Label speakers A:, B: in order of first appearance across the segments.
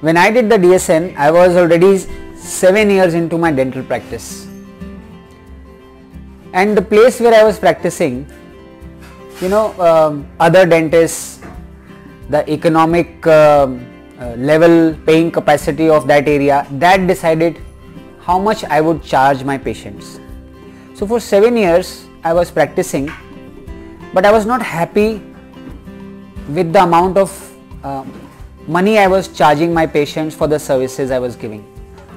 A: When I did the DSN, I was already seven years into my dental practice. And the place where I was practicing, you know, um, other dentists, the economic um, uh, level paying capacity of that area, that decided how much I would charge my patients. So for seven years, I was practicing, but I was not happy with the amount of uh, money I was charging my patients for the services I was giving.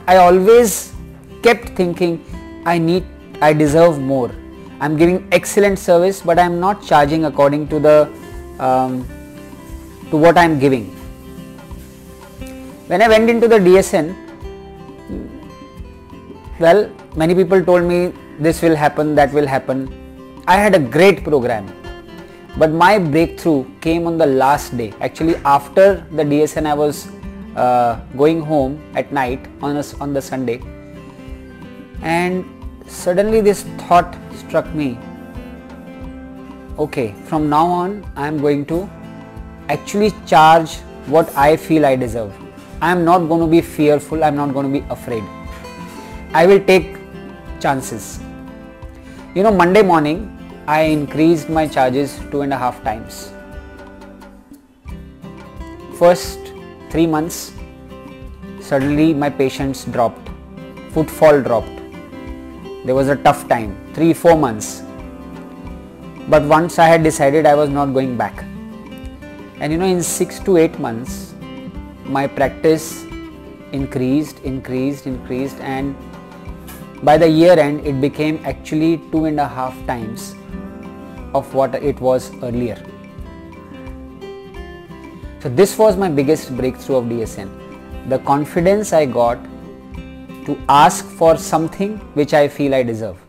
A: I always kept thinking I need, I deserve more. I'm giving excellent service, but I'm not charging according to the um, to what I'm giving. When I went into the DSN, well, many people told me this will happen, that will happen. I had a great program but my breakthrough came on the last day. Actually, after the DSN, I was uh, going home at night on a, on the Sunday, and suddenly this thought struck me. Okay, from now on, I am going to actually charge what I feel I deserve. I am not going to be fearful. I am not going to be afraid. I will take chances. You know, Monday morning, I increased my charges two and a half times. First three months, suddenly my patients dropped, footfall dropped. There was a tough time, three, four months. But once I had decided I was not going back. And you know, in six to eight months, my practice increased, increased, increased, and by the year end, it became actually two and a half times of what it was earlier. So this was my biggest breakthrough of DSN. The confidence I got to ask for something which I feel I deserve.